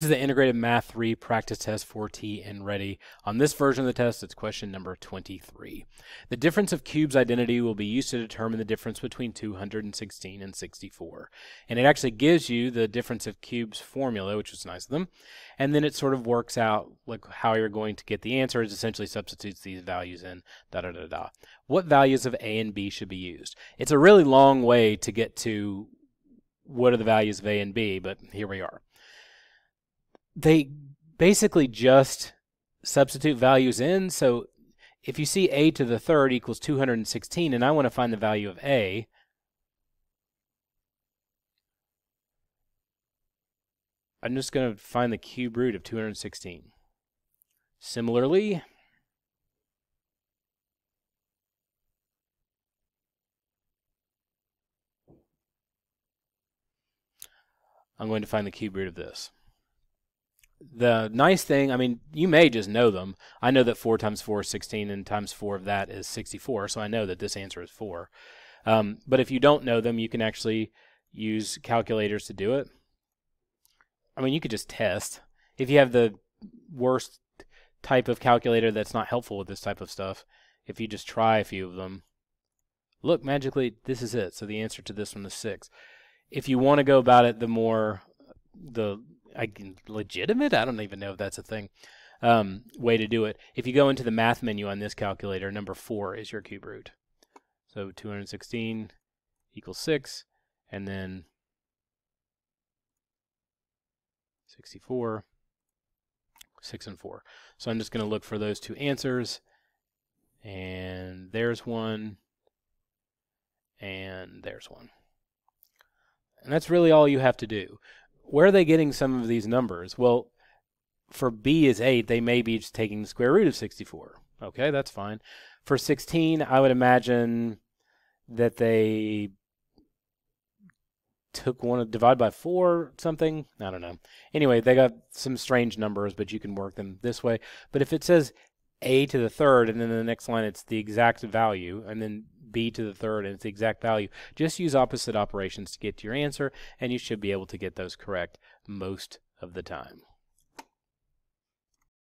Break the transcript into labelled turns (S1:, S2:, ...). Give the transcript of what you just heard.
S1: This is the Integrated Math 3 Practice Test for TNReady. On this version of the test, it's question number 23. The difference of cubes identity will be used to determine the difference between 216 and 64. And it actually gives you the difference of cubes formula, which was nice of them. And then it sort of works out like how you're going to get the answer. It essentially substitutes these values in, da da da da. What values of A and B should be used? It's a really long way to get to what are the values of A and B, but here we are they basically just substitute values in. So if you see a to the third equals 216 and I want to find the value of a, I'm just going to find the cube root of 216. Similarly, I'm going to find the cube root of this the nice thing, I mean, you may just know them. I know that 4 times 4 is 16, and times 4 of that is 64, so I know that this answer is 4. Um, but if you don't know them, you can actually use calculators to do it. I mean, you could just test. If you have the worst type of calculator that's not helpful with this type of stuff, if you just try a few of them, look, magically, this is it. So the answer to this one is 6. If you want to go about it the more, the I, legitimate? I don't even know if that's a thing. Um, way to do it. If you go into the math menu on this calculator, number 4 is your cube root. So 216 equals 6, and then 64, 6 and 4. So I'm just going to look for those two answers, and there's one, and there's one. And that's really all you have to do where are they getting some of these numbers? Well, for b is 8, they may be just taking the square root of 64. Okay, that's fine. For 16, I would imagine that they took one of divide by 4 something. I don't know. Anyway, they got some strange numbers, but you can work them this way. But if it says a to the third, and then the next line it's the exact value, and then b to the third and its the exact value. Just use opposite operations to get to your answer, and you should be able to get those correct most of the time.